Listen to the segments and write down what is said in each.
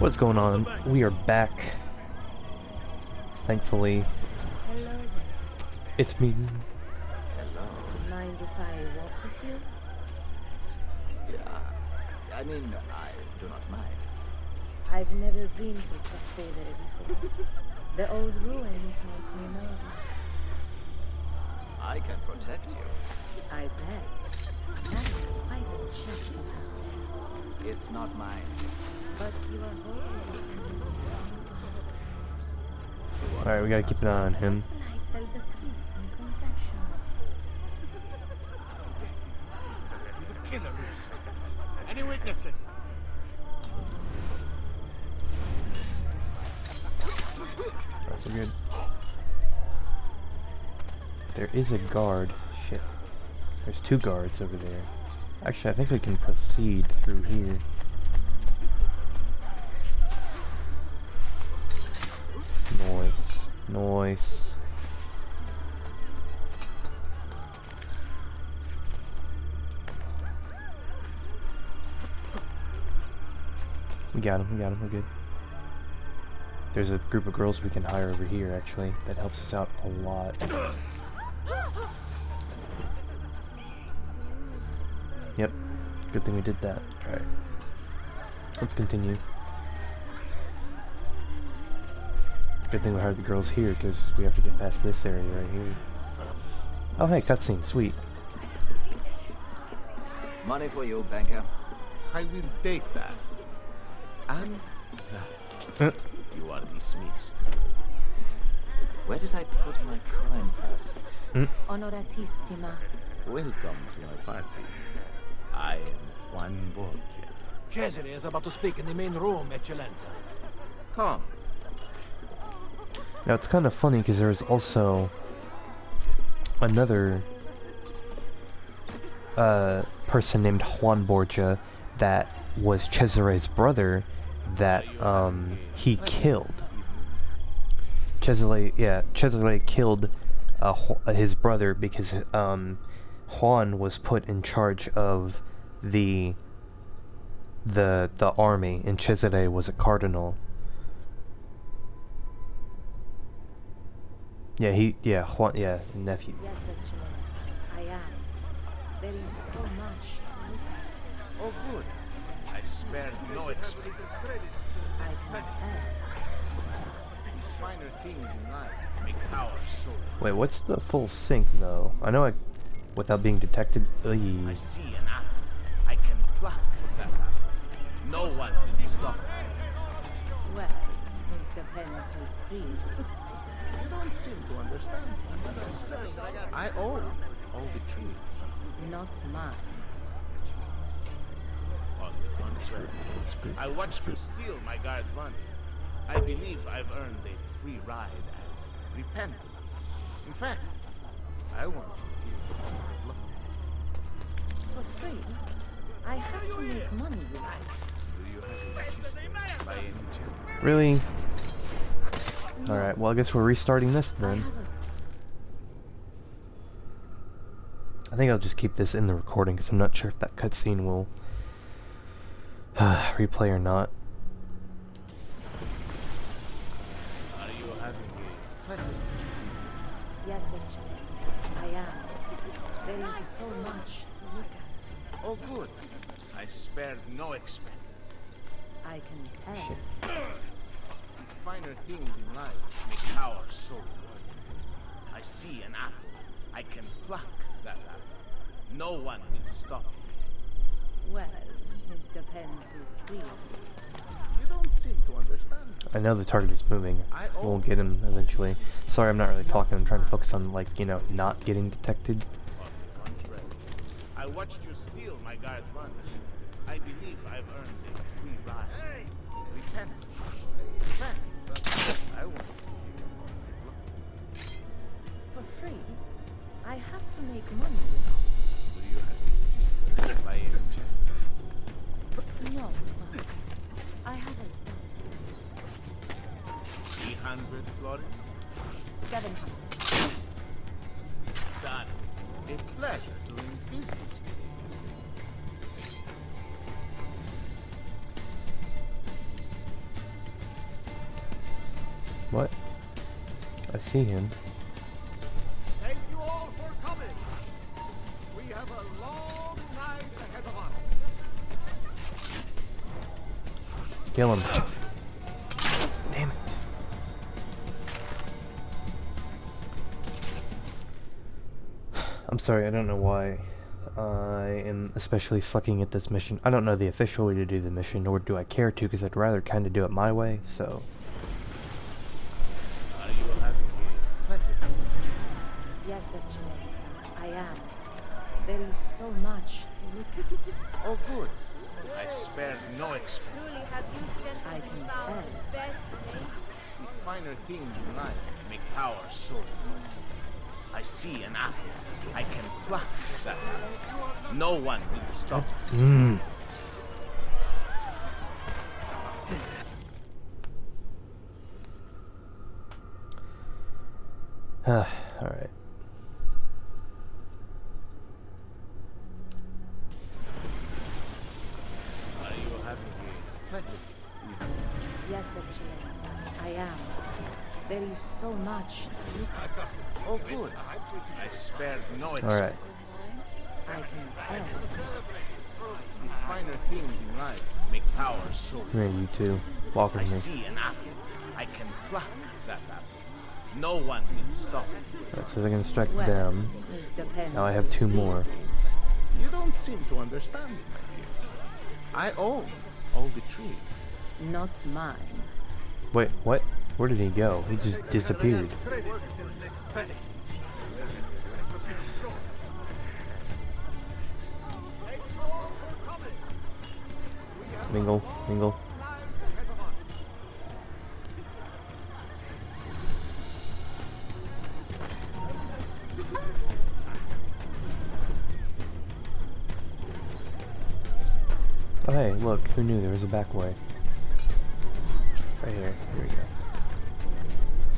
What's going on? We are back. Thankfully, Hello it's me. Mind if I walk with you? Yeah, I mean, I do not mind. I've never been to Trastevere before. the old ruins make me nervous. I can protect you. I bet. That is quite a chest to have. It's not mine. But you are holding it in strong arms of yours. Alright, we gotta keep an eye on him. Will I tell the priest in confession? The killer loose. Any witnesses? Alright, we're good. There is a guard. There's two guards over there. Actually, I think we can proceed through here. Noise. Noise. We got him, we got him, we're good. There's a group of girls we can hire over here, actually. That helps us out a lot. Yep. Good thing we did that. Alright. Let's continue. Good thing we hired the girls here, because we have to get past this area right here. Oh hey, cutscene, sweet. Money for you, banker. I will take that. And Uh, you are dismissed. Where did I put my crime purse? Honoratissima. Welcome to my party. I am Juan Borgia. Cesare is about to speak in the main room, Eccellenza. Come. Now it's kind of funny because there was also another uh, person named Juan Borgia that was Cesare's brother that um, he killed. Cesare, yeah, Cesare killed uh, uh, his brother because um, Juan was put in charge of the the the army, and Cesare was a cardinal. Yeah, he, yeah, Juan, yeah, nephew. Yes, Eccellenza. I am. There is so much to look at. Oh, good. I spared no expense. I can tell. Finer things in life make our soul. Wait, what's the full sync though? I know I, without being detected. I see an apple. I can pluck that apple. No one can stop me. Well, it depends whose tree. You don't seem to understand. I own all the trees. Not mine. On the contrary, I watched you steal my guard's money. I believe I've earned a free ride as repentance. In fact, I want to you a look. For free? I have to make money with? Really? Alright, well I guess we're restarting this then. I think I'll just keep this in the recording because I'm not sure if that cutscene will replay or not. So much to look at. Oh, good. I spared no expense. I can tell. Finer things in life make our soul work. I see an apple. I can pluck that apple. No one will stop me. Well, it depends whose tree. You don't seem to understand. I know the target is moving. I We'll get him eventually. Sorry I'm not really talking. I'm trying to focus on like, you know, not getting detected. On the contrary, I watched you steal my guard money. I believe I've earned a free ride. Repent. In fact, I want to give you a look. For free? I have to make money with Do you have a sister by any chance? No, I have a 300 florins? 700. Done. A pleasure doing business with you. What? I see him. Thank you all for coming. We have a long night ahead of us. Kill him. Damn it. I'm sorry, I don't know why I am especially sucking at this mission. I don't know the official way to do the mission, nor do I care to, because I'd rather kind of do it my way, so... Are you having a pleasant Yes, Eccellenza, I am. There is so much to look at. Oh, good. I spared no expense. Truly have you I gentlemen can found tell. the best mate? The finer things in life make power so good. See an apple. I can pluck that. No one will stop. Mmm. I can tell. The finer things in life make power so Come you two. Walk I with me. see an apple. I can pluck that apple. No one will stop. Alright, so they're gonna strike Well, them. Now I have two more. it is. You don't seem to understand me, my dear. I own all the trees. Not mine. Wait, what? Where did he go? He just disappeared. Mingle, mingle. Oh hey, look, who knew there was a back way? Right here, here we go.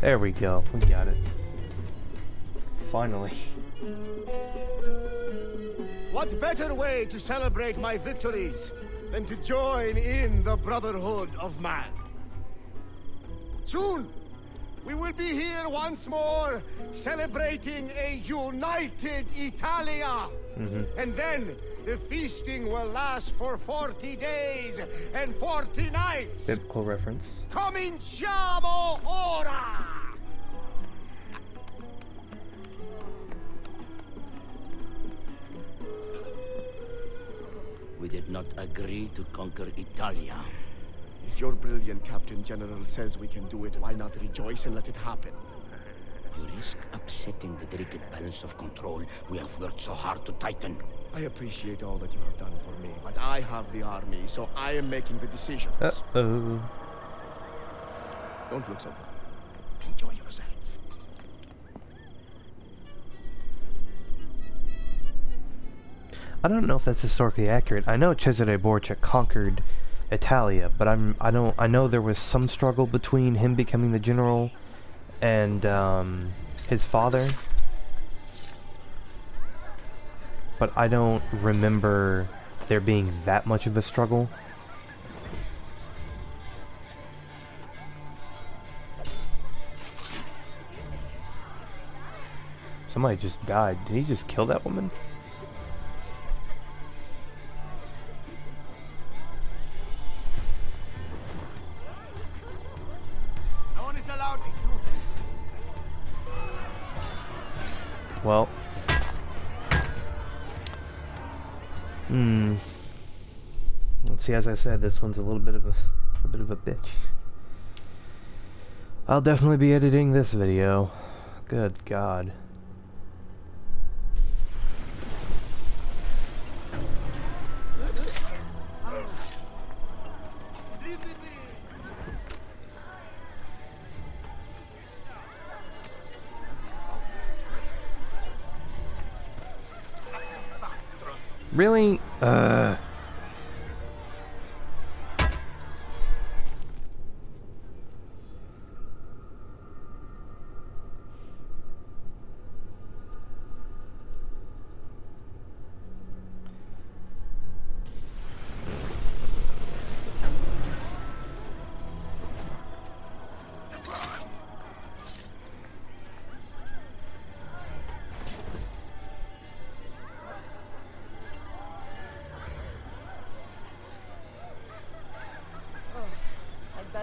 There we go, we got it. Finally. What better way to celebrate my victories than to join in the Brotherhood of Man? Soon, we will be here once more, celebrating a united Italia. Mm-hmm. And then, the feasting will last for 40 days and 40 nights. Biblical reference. Cominciamo ora! We did not agree to conquer Italia. If your brilliant Captain General says we can do it, why not rejoice and let it happen? You risk upsetting the delicate balance of control we have worked so hard to tighten. I appreciate all that you have done for me, but I have the army, so I am making the decisions. Uh-oh. Don't look so far. Enjoy yourself. I don't know if that's historically accurate. I know Cesare Borgia conquered Italia, but I'm I don't I know there was some struggle between him becoming the general and um, his father. But I don't remember there being that much of a struggle. Somebody just died. Did he just kill that woman? Well. Hmm. Let's see, as I said, this one's a little bit of a, a bit of a bitch. I'll definitely be editing this video. Good God. Really? Uh.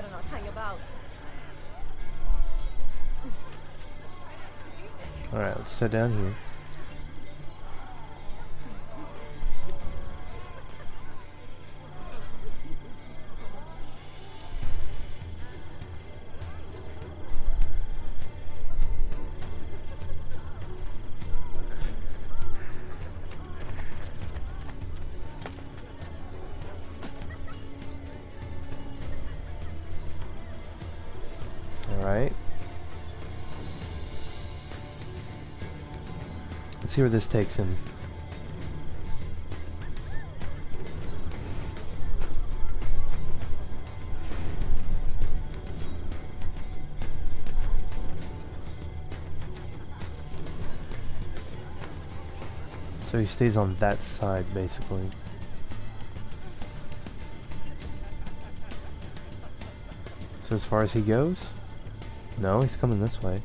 Better not hang about. Alright, let's sit down here. See where this takes him. So he stays on that side, basically. So as far as he goes? No, he's coming this way.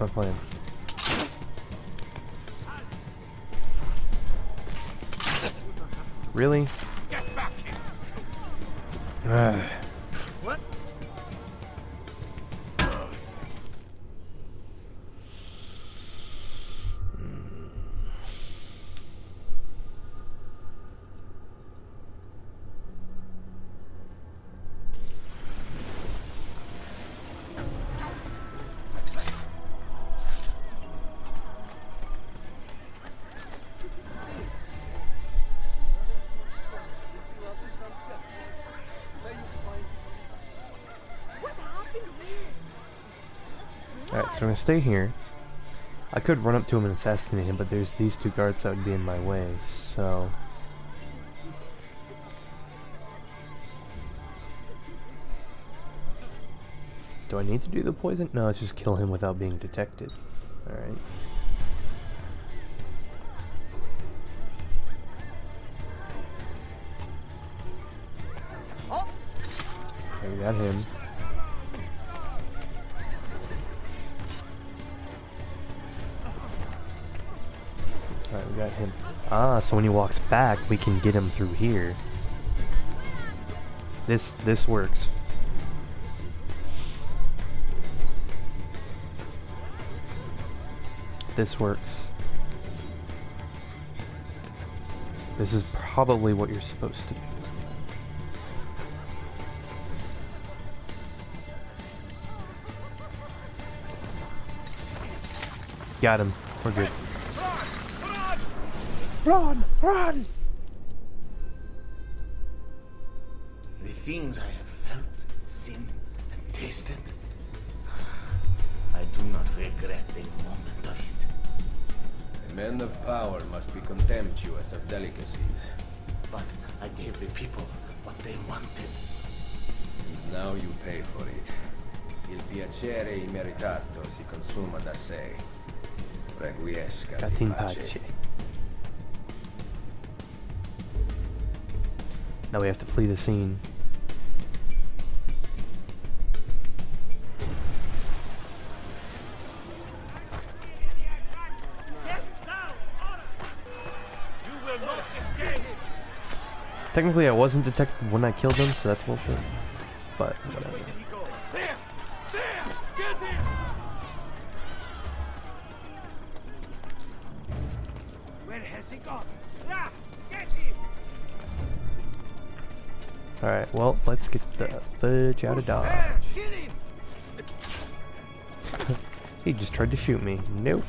My plan. Really? Ah. What? so I'm gonna stay here. I could run up to him and assassinate him, but there's these two guards that would be in my way, so... Do I need to do the poison? No, it's just kill him without being detected. Alright. Okay, we got him. Ah, so when he walks back, we can get him through here. This this works. This works. This is probably what you're supposed to do. Got him. We're good. Run! Run! The things I have felt, seen, and tasted. I do not regret a moment of it. A man of power must be contemptuous of delicacies. But I gave the people what they wanted. And now you pay for it. Il piacere immeritato si consuma da sé. Requiesca di Got in pace. pace. Now we have to flee the scene. Technically, I wasn't detected when I killed him, so that's bullshit. But whatever. There! There! Where has he gone? Ah! Get him! Alright, well, let's get the fudge out of Dodge. There! Kill him! He just tried to shoot me. Nope.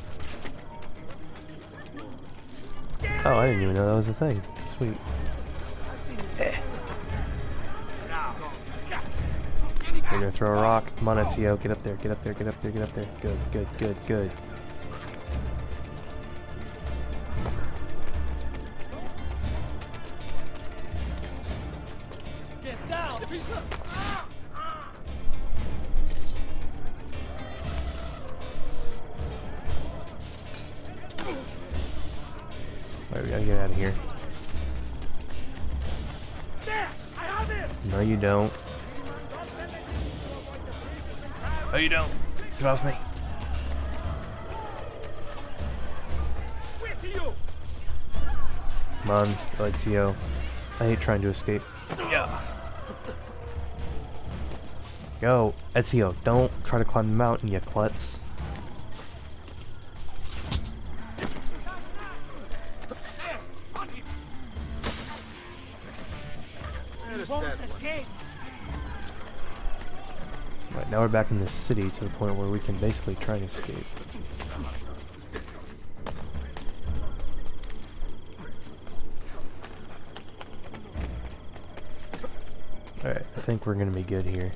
Oh, I didn't even know that was a thing. Sweet. You're gonna throw a rock. Come on, Ezio. Get up there, get up there, get up there, get up there. Good, good, good, good. Off me. Come on, Alexio. I hate trying to escape. Yeah. Go. Ezio, don't try to climb the mountain, you klutz. Now we're back in the city to the point where we can basically try and escape. Alright, I think we're gonna be good here.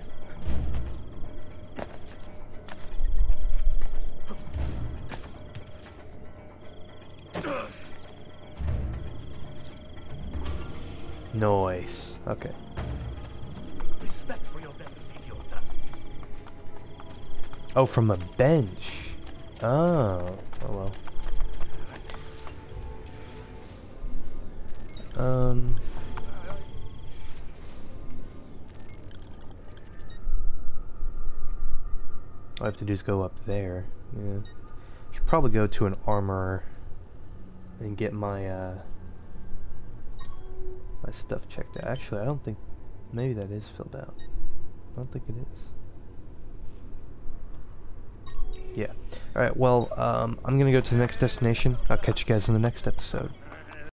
Oh, from a bench. Oh. Oh well. Um. All I have to do is go up there. Yeah. Should probably go to an armorer and get my uh my stuff checked out. Actually, I don't think maybe that is filled out. I don't think it is. Yeah. Alright, well, um, I'm gonna go to the next destination. I'll catch you guys in the next episode.